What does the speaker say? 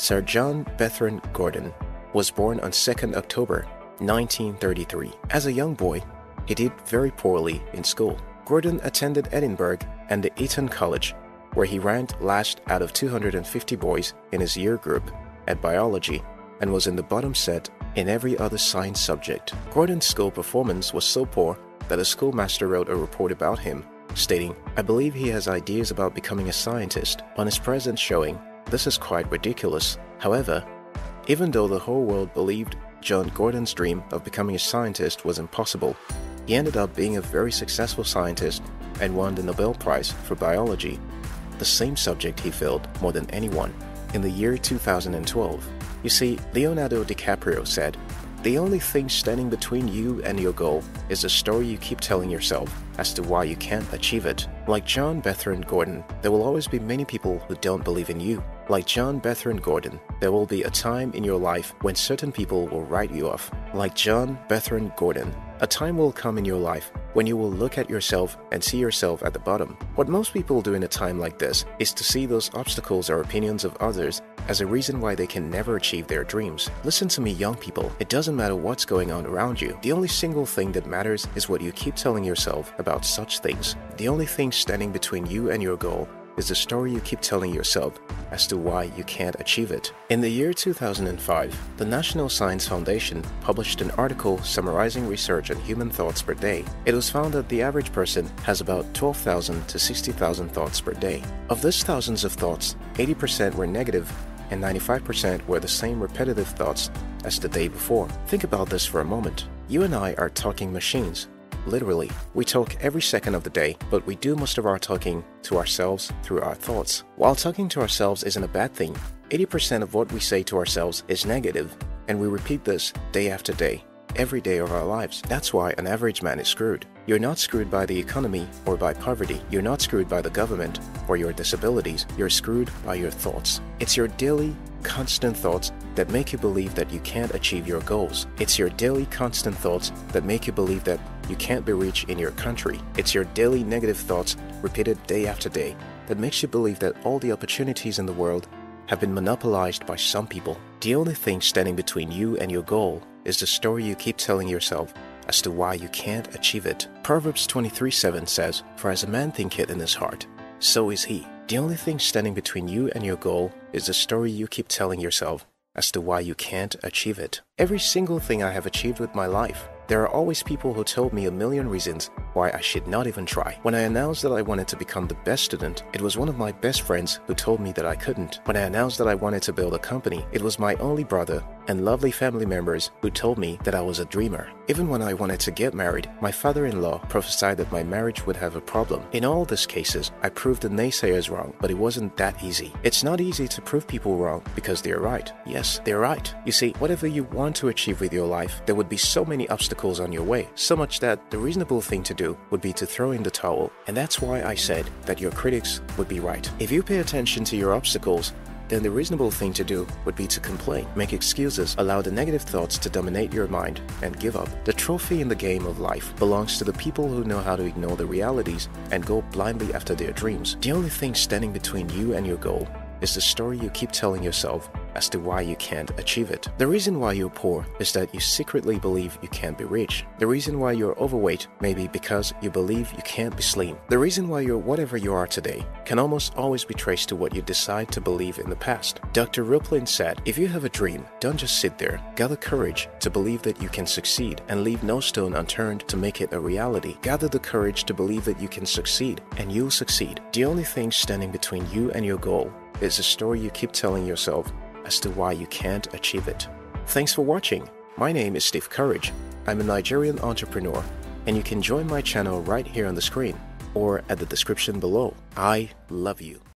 Sir John Bertrand Gurdon was born on 2nd October 1933. As a young boy, he did very poorly in school. Gurdon attended Edgeborough and the Eton College, where he ranked last out of 250 boys in his year group at biology and was in the bottom set in every other science subject. Gurdon's school performance was so poor that a schoolmaster wrote a report about him, stating, I believe he has ideas about becoming a scientist. On his present showing, this is quite ridiculous. However, even though the whole world believed John Gurdon's dream of becoming a scientist was impossible, he ended up being a very successful scientist and won the Nobel Prize for Biology, the same subject he filled more than anyone, in the year 2012. You see, Leonardo DiCaprio said, The only thing standing between you and your goal is the story you keep telling yourself as to why you can't achieve it. Like John Bertrand Gurdon, there will always be many people who don't believe in you. Like John Bertrand Gurdon, there will be a time in your life when certain people will write you off. Like John Bertrand Gurdon, a time will come in your life when you will look at yourself and see yourself at the bottom. What most people do in a time like this is to see those obstacles or opinions of others as a reason why they can never achieve their dreams. Listen to me, young people. It doesn't matter what's going on around you. The only single thing that matters is what you keep telling yourself about such things. The only thing standing between you and your goal is the story you keep telling yourself as to why you can't achieve it. In the year 2005, the National Science Foundation published an article summarizing research on human thoughts per day. It was found that the average person has about 12,000 to 60,000 thoughts per day. Of those thousands of thoughts, 80% were negative and 95% were the same repetitive thoughts as the day before. Think about this for a moment. You and I are talking machines. Literally, we talk every second of the day, but we do most of our talking to ourselves through our thoughts. While talking to ourselves isn't a bad thing, 80% of what we say to ourselves is negative, and we repeat this day after day, every day of our lives. That's why an average man is screwed. You're not screwed by the economy or by poverty. You're not screwed by the government or your disabilities. You're screwed by your thoughts. It's your daily, constant thoughts that make you believe that you can't achieve your goals. It's your daily, constant thoughts that make you believe that you can't be rich in your country. It's your daily negative thoughts, repeated day after day, that makes you believe that all the opportunities in the world have been monopolized by some people. The only thing standing between you and your goal is the story you keep telling yourself as to why you can't achieve it. Proverbs 23 7 says, For as a man thinketh in his heart, so is he. The only thing standing between you and your goal is the story you keep telling yourself as to why you can't achieve it. Every single thing I have achieved with my life, there are always people who told me a million reasons why I should not even try. When I announced that I wanted to become the best student, it was one of my best friends who told me that I couldn't. When I announced that I wanted to build a company, it was my only brother and lovely family members who told me that I was a dreamer. Even when I wanted to get married, my father in law prophesied that my marriage would have a problem. In all these cases, I proved the naysayers wrong, but it wasn't that easy. It's not easy to prove people wrong because they're right. Yes, they're right. You see, whatever you want to achieve with your life, there would be so many obstacles on your way, so much that the reasonable thing to do would be to throw in the towel. And that's why I said that your critics would be right. If you pay attention to your obstacles, then the reasonable thing to do would be to complain, make excuses, allow the negative thoughts to dominate your mind, and give up. The trophy in the game of life belongs to the people who know how to ignore the realities and go blindly after their dreams. The only thing standing between you and your goal is the story you keep telling yourself as to why you can't achieve it. The reason why you're poor is that you secretly believe you can't be rich. The reason why you're overweight may be because you believe you can't be slim. The reason why you're whatever you are today can almost always be traced to what you decide to believe in the past. Dr. Roopleen said, If you have a dream, don't just sit there. Gather courage to believe that you can succeed and leave no stone unturned to make it a reality. Gather the courage to believe that you can succeed and you'll succeed. The only thing standing between you and your goal is the story you keep telling yourself as to why you can't achieve it. Thanks for watching. My name is Steve Courage. I'm a Nigerian entrepreneur, and you can join my channel right here on the screen or at the description below. I love you.